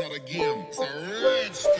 not a game, it's a thing.